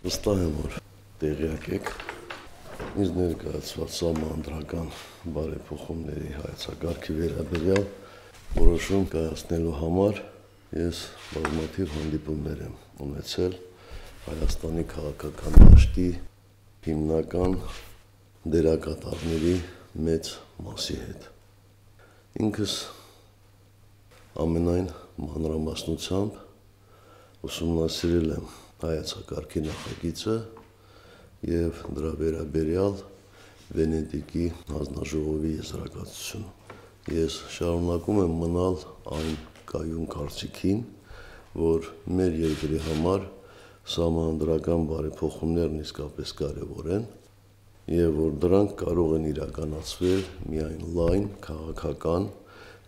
Վստահ եմ, որ տեղյակ եք ինձ ներկայացված համանդրական բարեփոխումների հայեցակարգի վերաբերյալ որոշում կայացնելու համար ես բազմաթիվ հանդիպումներ եմ ունեցել Հայաստանի քաղաքական դաշտի հիմնական դերակատարների մեծ մասի հետ։ Ինքս ամենայն մանրամասնությամբ ուսումնասիրել եմ հայեցակարգի նախագիծը եւ դրա վերաբերյալ Վենետիկի հանձնաժողովի եզրակացությունը։ Ես շարունակում եմ մնալ այն կայուն կարծիքին, որ մեր երկրի համար համանդրական բարեփոխումներն իսկապես կարևոր են եւ որ դրանք կարող են իրականացվել միայն լայն քաղաքական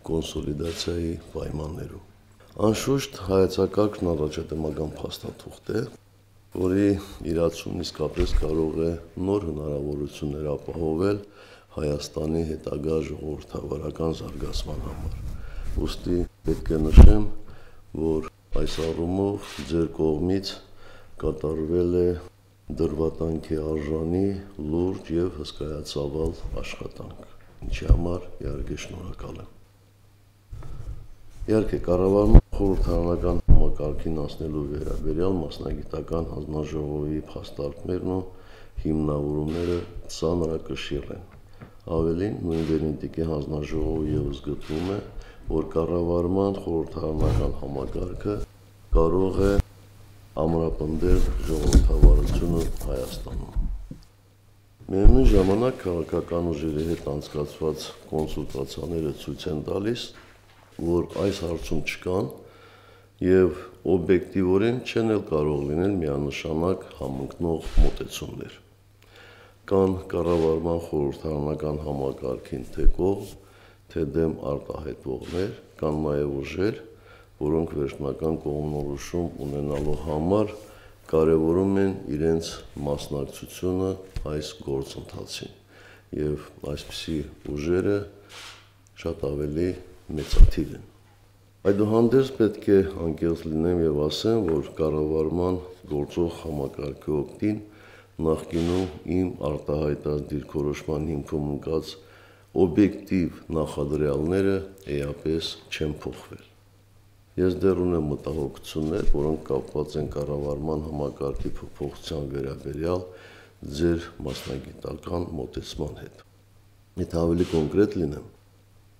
կոնսոլիդացիայի պայմաններում։ Անշուշտ հայեցակարգն առաջադեմական փաստաթուղթ է, որի իրացումն իսկապես կարող է նոր հնարավորություններ ապահովել Հայաստանի հետագա ժողովրդավարական զարգացման համար։ Ոստի պետք է նշեմ, որ այս առումով ձեր կողմից կատարվել է դրվատանքի արժանի լուրջ եւ հսկայածավալ աշխատանք, ինչի համար իհարկե շնորհակալ եմ։ Իհարկե կառավարման խորհրդարանական համակարգին անցնելու վերաբերյալ մասնագիտական հանձնաժողովի փաստարկներն ու հիմնավորումները ծանրակշիռ են Ավելին, նույն Վենետիկի հանձնաժողովը եւս գտնում է, որ կառավարման խորհրդարանական համակարգը կարող է ամրապնդել ժողովրդավարությունը Հայաստանում։ Միևնույն ժամանակ քաղաքական ուժերի հետ անցկացված կոնսուլտացիաները ցույց են տալիս, որ այս հարցում չկան եւ օբյեկտիվորեն չեն էլ կարող լինել միանշանակ համընկնող մոտեցումներ կան կառավարման խորհրդարանական համակարգին թե կողմ, թե դեմ արտահայտվողներ, կան նաև ուժեր, որոնք վերջնական կողմնորոշում ունենալու համար կարևորում են իրենց մասնակցությունը այս գործընթացին եւ այսպիսի ուժերը շատ ավելի մեծաթիվ են Այդուհանդերձ պետք է անկեղծ լինեմ եւ ասեմ, որ կառավարման գործող համակարգի օգտին նախկինում իմ արտահայտած դիրքորոշման հիմքում ընկած օբյեկտիվ նախադրյալները էապես չեն փոխվել։ Ես դեռ ունեմ մտահոգություններ, որոնք կապված են կառավարման համակարգի փոփոխության վերաբերյալ ձեր մասնագիտական մոտեցման հետ։ Եթե ավելի կոնկրետ լինեմ,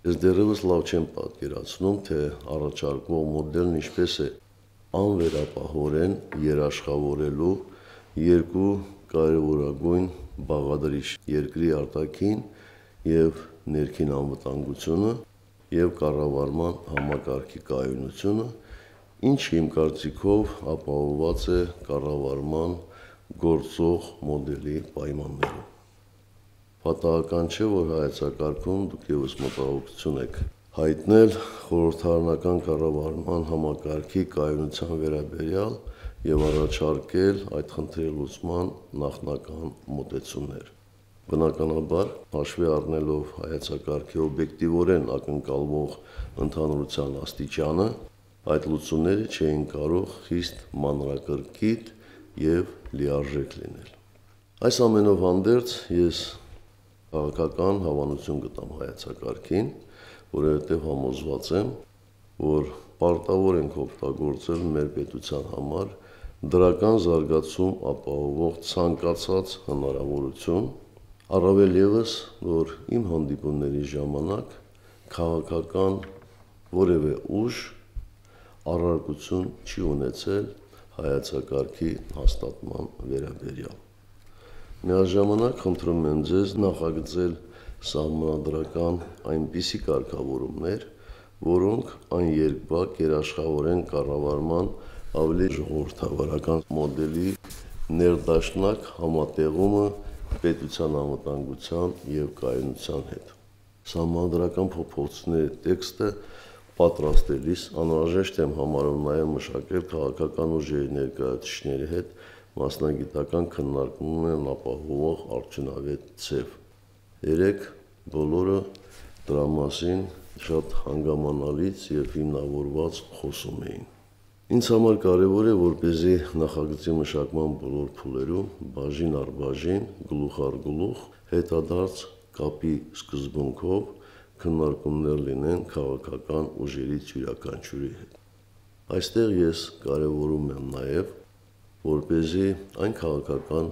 ես դեռևս լավ չեմ պատկերացնում, թե առաջարկվող մոդելն ինչպես է անվերապահորեն երաշխավորելու երկու կարևորագույն բաղադրիչ երկրի արտաքին եւ ներքին անվտանգությունը եւ կառավարման համակարգի կայունությունը, ինչը իմ կարծիքով ապահովված է կառավարման գործող մոդելի պայմաններում։ Պատահական չէ, որ հայեցակարգում դուք եւս մտահոգություն եք հայտնել խորհրդարանական կառավարման համակարգի կայունության վերաբերյալ եւ առաջարկել այդ խնդրի լուծման նախնական մոտեցումներ։ Բնականաբար, հաշվի առնելով հայեցակարգի օբյեկտիվորեն ակնկալվող ընդհանրության աստիճանը, այդ լուծումները չէին կարող խիստ մանրակրկիտ եւ լիարժեք լինել։ Այս ամենով հանդերձ ես քաղաքական հավանություն գտամ հայեցակարգին, որովհետեւ համոզված եմ, որ պարտավոր ենք օգտագործել մեր պետության համար դրական զարգացում ապահովող ցանկացած հնարավորություն, առավել եւս, որ իմ հանդիպումների ժամանակ քաղաքական որևէ ուժ առարկություն չի ունեցել հայացակարգի հաստատման վերաբերյալ։ Միաժամանակ խնդրում եմ ձեզ նախագծել սահմանադրական այնպիսի կարգավորումներ, որոնք այն երկբակ երաշխավորեն կառավարման ավելի ժողովրդավարական մոդելի ներդաշնակ համատեղումը պետության անվտանգության եւ կայունության հետ։ Սահմանադրական փոփոխությունների տեքստը պատրաստելիս անհրաժեշտ եմ համարում նաև մշակել քաղաքական ուժերի ներկայացուցիչների հետ մասնագիտական քննարկումներն ապահովող արդյունավետ ցև։ Երեք բոլորը դրա մասին շատ հանգամանալից եւ հիմնավորված խոսում էին։ Ինձ համար կարևոր է, որպեսզի նախագծի մշակման բոլոր փուլերում բաժին առ բաժին, գլուխ առ գլուխ հետադարձ կապի սկզբունքով քննարկումներ լինեն քաղաքական ուժերից յուրաքանչյուրի հետ։ Այստեղ ես կարևորում եմ նաև, որպեսզի այն քաղաքական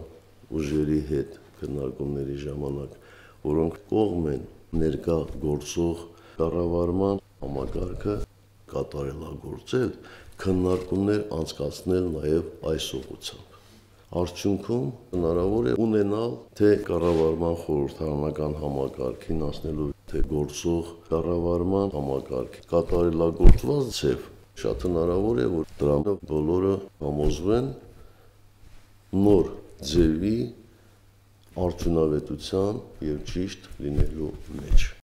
ուժերի հետ քննարկումների ժամանակ, որոնք կողմ են ներկա գործող կառավարման համակարգը կատարելագործել, քննարկումներ անցկացնել նաև այս ուղղությամբ։ Արդյունքում հնարավոր է ունենալ թե կառավարման խորհրդարանական համակարգին անցնելու թե գործող կառավարման համակարգի կատարելագործված ձև շատ հնարավոր է որ դրանով բոլորը համոզվեն նոր ձևի արդյունավետության եւ ճիշտ լինելու մեջ